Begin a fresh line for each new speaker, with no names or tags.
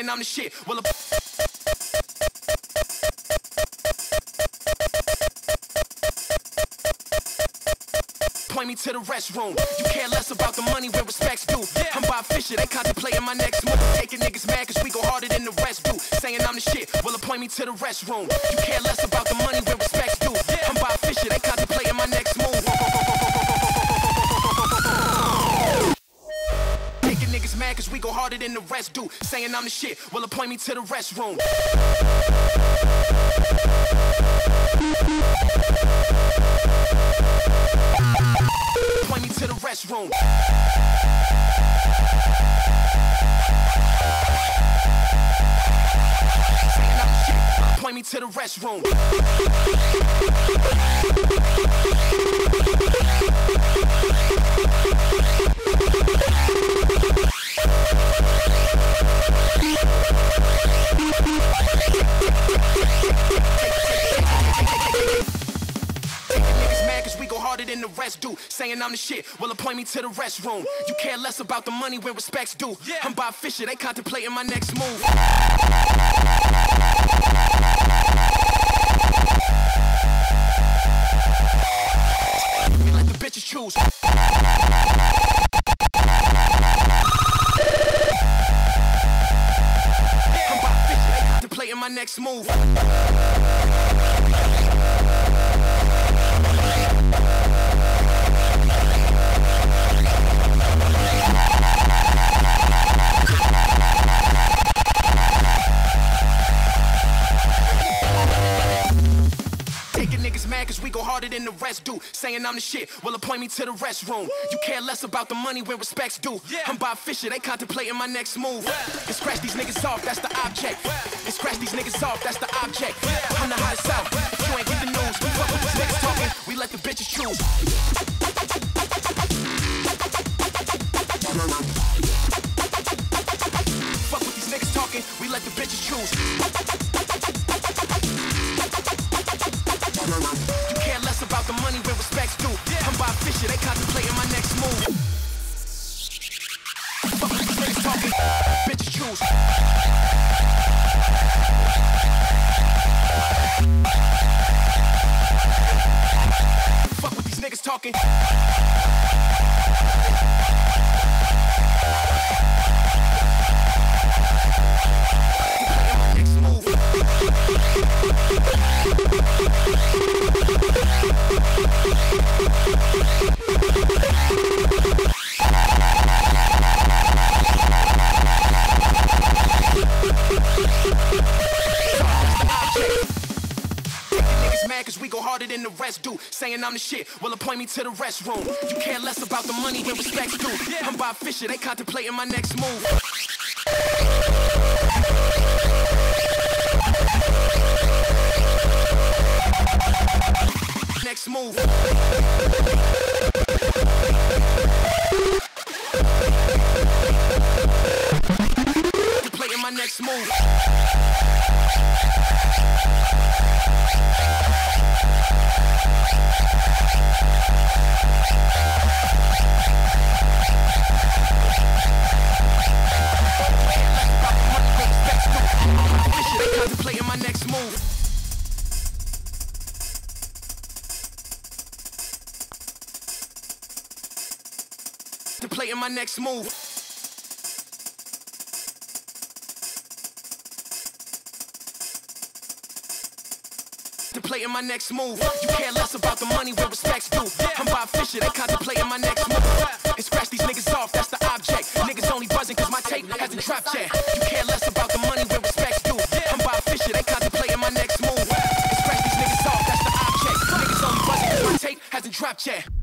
saying I'm the shit. Well, a Point me to the restroom. You care less about the money where respect's due. I'm Bob Fischer, they contemplating my next move. Taking niggas mad cause we go harder than the rest do. Saying I'm the shit, well, appoint me to the restroom. You care less about the money where respect's due. I'm Bob Fischer, they contemplating my next move. Niggas mad cause we go harder than the rest do. Saying I'm the shit, well, appoint me to the restroom. Point me to the restroom. Saying I'm the shit. Point me to the restroom. Saying I'm the shit, well, appoint me to the restroom. You care less about the money when respect's due. I'm Bob Fischer, they contemplating my next move. Me let the bitches choose. I'm Bob Fischer, they contemplating my next move. Harder than the rest do. Saying I'm the shit, well, appoint me to the restroom. You care less about the money when respect's due. I'm Bob Fischer, they contemplating my next move. And scratch these niggas off, that's the object. And scratch these niggas off, that's the object. I'm the hottest out. If you ain't get the news, We fuck with these niggas talking, we let the bitches choose. Fischer, they contemplating my next move. Talking, bitches choose. Fuck with these niggas talking. Harder than the rest do. Saying I'm the shit, well, appoint me to the restroom. You care less about the money when respect's due. I'm Bob Fischer, they contemplating my next move. Next move. Contemplating my next move. Contemplating my next move. Contemplating my next move. You care less about the money when respect's due. I'm Bob Fischer, they contemplating my next move. And scratch these niggas off, that's the object. Niggas only buzzing cause my tape hasn't dropped yet. You care less about the money when respect's due. I'm Bob Fischer, they contemplating my next move. And scratch these niggas off, that's the object. Niggas only buzzing cause my tape hasn't dropped yet.